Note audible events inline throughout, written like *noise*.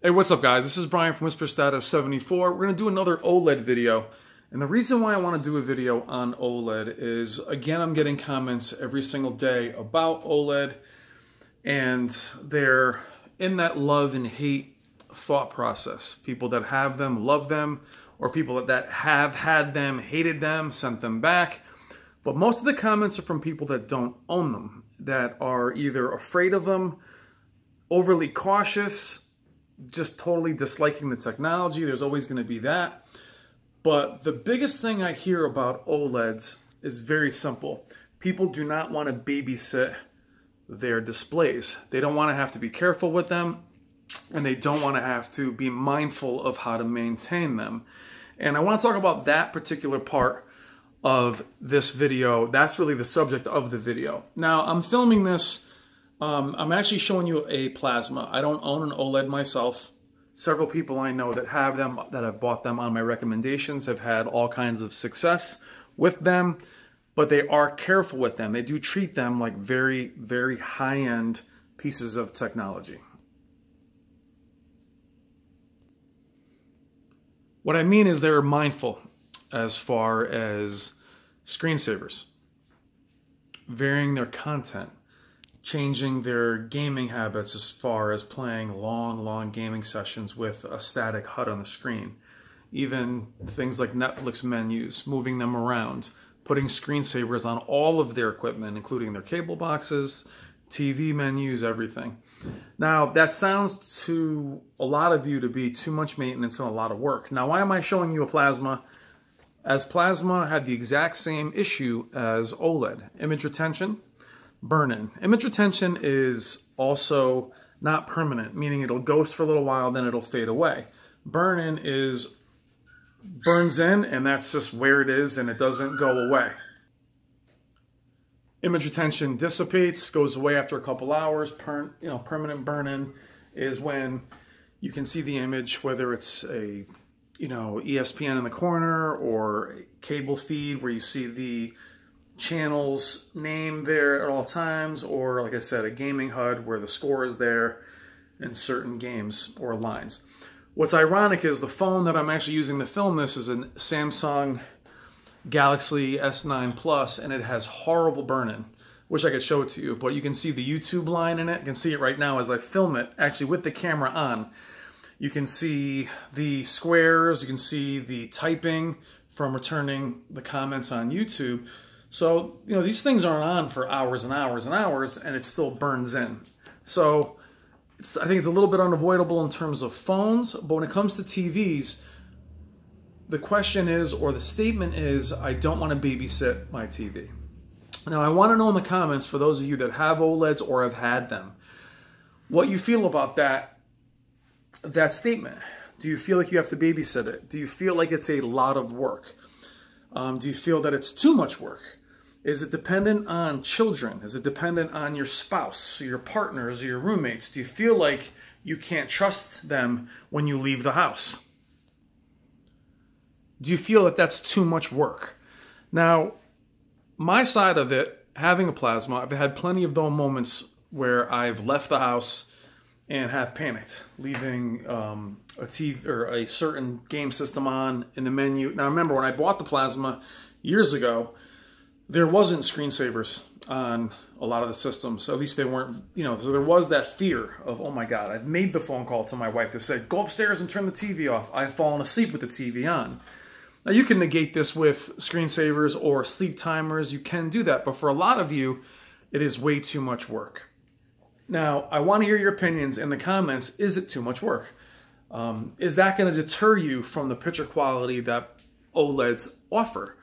Hey, what's up guys? This is Brian from Whisper Status 74. We're going to do another OLED video. And the reason why I want to do a video on OLED is, again, I'm getting comments every single day about OLED and they're in that love and hate thought process. People that have them love them, or people that have had them hated them, sent them back. But most of the comments are from people that don't own them, that are either afraid of them, overly cautious, just totally disliking the technology. There's always going to be that. But the biggest thing I hear about OLEDs is very simple. People do not want to babysit their displays. They don't want to have to be careful with them and they don't want to have to be mindful of how to maintain them. And I want to talk about that particular part of this video. That's really the subject of the video. Now, I'm filming this um, I'm actually showing you a plasma. I don't own an OLED myself. Several people I know that have them, that have bought them on my recommendations, have had all kinds of success with them, but they are careful with them. They do treat them like very, very high-end pieces of technology. What I mean is they're mindful as far as screensavers, varying their content, changing their gaming habits as far as playing long, long gaming sessions with a static HUD on the screen. Even things like Netflix menus, moving them around, putting screensavers on all of their equipment, including their cable boxes, TV menus, everything. Now, that sounds to a lot of you to be too much maintenance and a lot of work. Now, why am I showing you a plasma? As plasma had the exact same issue as OLED, image retention, burn-in. Image retention is also not permanent, meaning it'll ghost for a little while, then it'll fade away. Burn-in is burns in, and that's just where it is, and it doesn't go away. Image retention dissipates, goes away after a couple hours. Per, you know, permanent burn-in is when you can see the image, whether it's a you know ESPN in the corner or a cable feed where you see the channel's name there at all times, or like I said, a gaming HUD where the score is there in certain games or lines. What's ironic is the phone that I'm actually using to film this is a Samsung Galaxy S9 Plus, and it has horrible burn-in. Wish I could show it to you, but you can see the YouTube line in it. You can see it right now as I film it, actually with the camera on. You can see the squares, you can see the typing from returning the comments on YouTube. So, you know, these things aren't on for hours and hours and hours, and it still burns in. So, I think it's a little bit unavoidable in terms of phones, but when it comes to TVs, the question is, or the statement is, I don't want to babysit my TV. Now, I want to know in the comments, for those of you that have OLEDs or have had them, what you feel about that, that statement. Do you feel like you have to babysit it? Do you feel like it's a lot of work? Um, do you feel that it's too much work? Is it dependent on children? Is it dependent on your spouse, your partners, your roommates? Do you feel like you can't trust them when you leave the house? Do you feel that that's too much work? Now, my side of it, having a plasma, I've had plenty of those moments where I've left the house and have panicked, leaving um, a TV or a certain game system on in the menu. Now, remember when I bought the plasma years ago, there wasn't screensavers on a lot of the systems. At least they weren't, you know, so there was that fear of, oh my God, I've made the phone call to my wife to say, go upstairs and turn the TV off. I've fallen asleep with the TV on. Now you can negate this with screensavers or sleep timers. You can do that, but for a lot of you, it is way too much work. Now, I want to hear your opinions in the comments. Is it too much work? Um, is that going to deter you from the picture quality that OLEDs offer?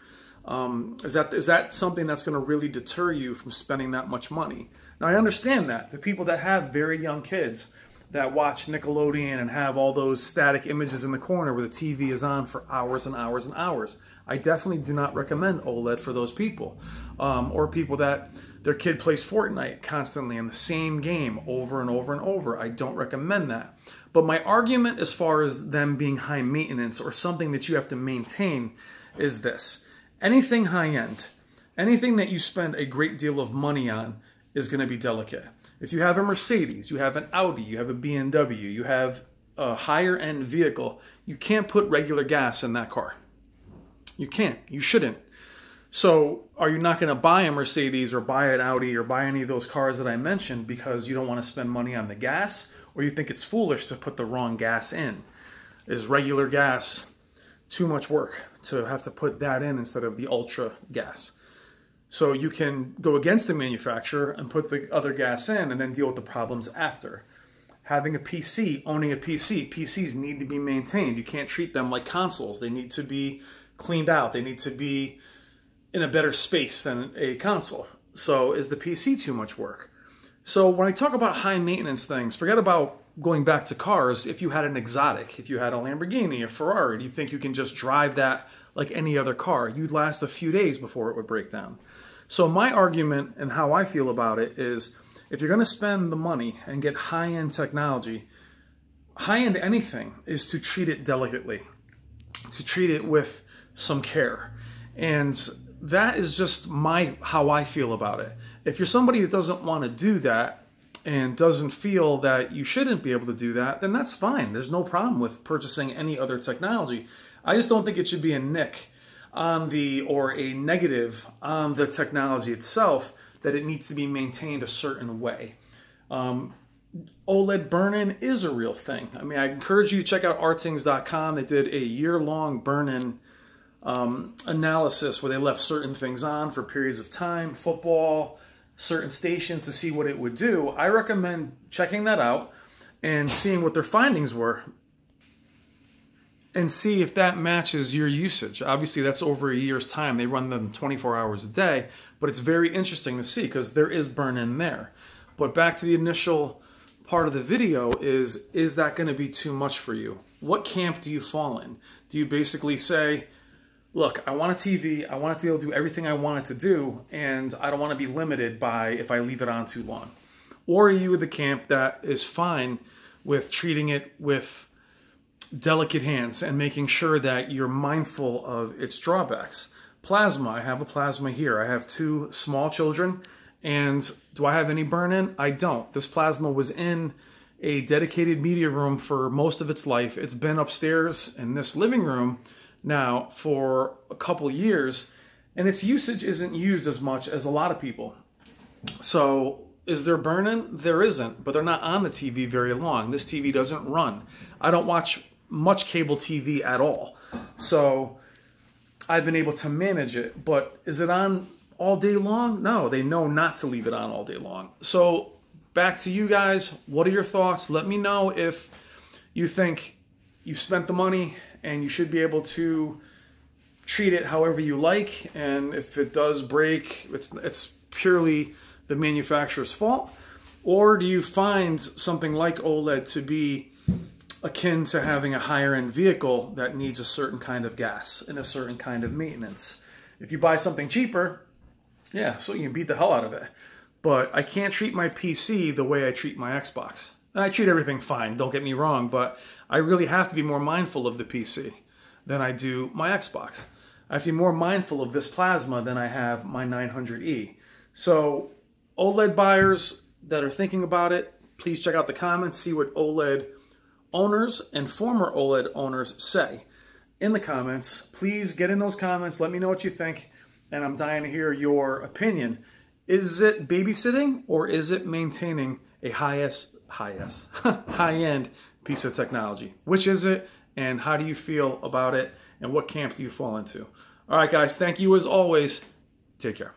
Um, is that is that something that's going to really deter you from spending that much money? Now I understand that the people that have very young kids that watch Nickelodeon and have all those static images in the corner where the TV is on for hours and hours and hours. I definitely do not recommend OLED for those people, um, or people that their kid plays Fortnite constantly in the same game over and over and over. I don't recommend that. But my argument as far as them being high maintenance or something that you have to maintain is this anything high end, anything that you spend a great deal of money on is going to be delicate. If you have a Mercedes, you have an Audi, you have a BMW, you have a higher end vehicle, you can't put regular gas in that car. You can't. You shouldn't. So, are you not going to buy a Mercedes or buy an Audi or buy any of those cars that I mentioned because you don't want to spend money on the gas or you think it's foolish to put the wrong gas in? Is regular gas too much work to have to put that in instead of the ultra gas? So, you can go against the manufacturer and put the other gas in and then deal with the problems after having a PC, owning a PC. PCs need to be maintained. You can't treat them like consoles. They need to be cleaned out. They need to be in a better space than a console. So is the PC too much work? So when I talk about high maintenance things, forget about going back to cars. If you had an exotic, if you had a Lamborghini, a Ferrari, do you think you can just drive that like any other car? You'd last a few days before it would break down. So my argument and how I feel about it is if you're going to spend the money and get high-end technology, high-end anything is to treat it delicately, to treat it with some care. And that is just my how I feel about it. If you're somebody that doesn't want to do that and doesn't feel that you shouldn't be able to do that, then that's fine. There's no problem with purchasing any other technology. I just don't think it should be a nick on the or a negative on the technology itself that it needs to be maintained a certain way. Um, OLED burn-in is a real thing. I mean, I encourage you to check out rtings.com. They did a year-long burn-in um, analysis where they left certain things on for periods of time, football, certain stations to see what it would do. I recommend checking that out and seeing what their findings were and see if that matches your usage. Obviously, that's over a year's time. They run them 24 hours a day, but it's very interesting to see because there is burn in there. But back to the initial part of the video is, is that going to be too much for you? What camp do you fall in? Do you basically say, look, I want a TV, I want it to be able to do everything I want it to do, and I don't want to be limited by if I leave it on too long? Or are you with the camp that is fine with treating it with delicate hands and making sure that you're mindful of its drawbacks. Plasma, I have a plasma here. I have two small children, and do I have any burn-in? I don't. This plasma was in a dedicated media room for most of its life. It's been upstairs in this living room now for a couple years, and its usage isn't used as much as a lot of people. So is there burn-in? There isn't, but they're not on the TV very long. This TV doesn't run. I don't watch much cable TV at all. So I've been able to manage it. But is it on all day long? No, they know not to leave it on all day long. So back to you guys. What are your thoughts? Let me know if you think you've spent the money and you should be able to treat it however you like. And if it does break, it's, it's purely the manufacturer's fault. Or do you find something like OLED to be akin to having a higher end vehicle that needs a certain kind of gas and a certain kind of maintenance. If you buy something cheaper, yeah, so you can beat the hell out of it. But I can't treat my PC the way I treat my Xbox. I treat everything fine, don't get me wrong, but I really have to be more mindful of the PC than I do my Xbox. I have to be more mindful of this plasma than I have my 900E. So OLED buyers that are thinking about it, please check out the comments, see what OLED owners and former OLED owners say in the comments. Please get in those comments. Let me know what you think. And I'm dying to hear your opinion. Is it babysitting or is it maintaining a highest, highest, *laughs* high-end piece of technology? Which is it? And how do you feel about it? And what camp do you fall into? All right, guys. Thank you as always. Take care.